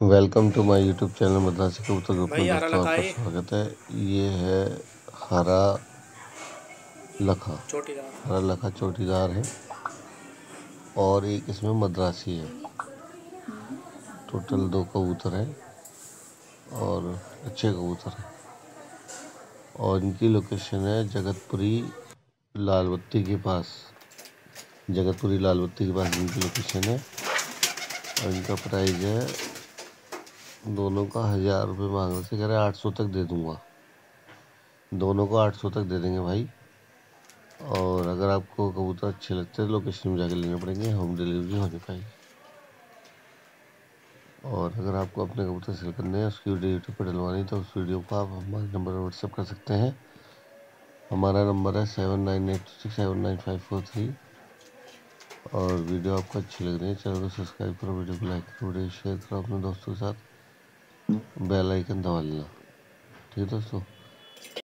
Welcome to my YouTube channel Madrasi कबूतर group में दोस्तों आपका स्वागत है। ये है हरा लखा। हरा लखा चोटीदार है और एक इसमें मद्रासी है। टोटल दो कबूतर हैं और अच्छे कबूतर हैं। और इनकी लोकेशन है जगतपुरी लाल बत्ती के पास। जगतपुरी लाल बत्ती के पास इनकी लोकेशन है और इनका प्राइस है दोनों का हज़ार रुपये मांग रहे थे कह रहे आठ सौ तक दे दूँगा। दोनों को आठ सौ तक दे देंगे भाई। और अगर आपको कबूतर अच्छे लगते हैं लोकेशन में जाके लेने पड़ेंगे होम डिलीवरी होनी पाएगी और अगर आपको अपने कबूतर सेल करने हैं, उसकी वीडियो यूट्यूब पर डलवानी तो उस वीडियो को आप हमारे नंबर पर व्हाट्सअप कर सकते हैं। हमारा नंबर है seven nine eight six seven nine five four three और वीडियो आपको अच्छी लग रही है, चैनल को सब्सक्राइब करो वीडियो को लाइक करो वीडियो शेयर करो अपने दोस्तों के साथ। बेल आइकन दबा लेना ठीक है दोस्तों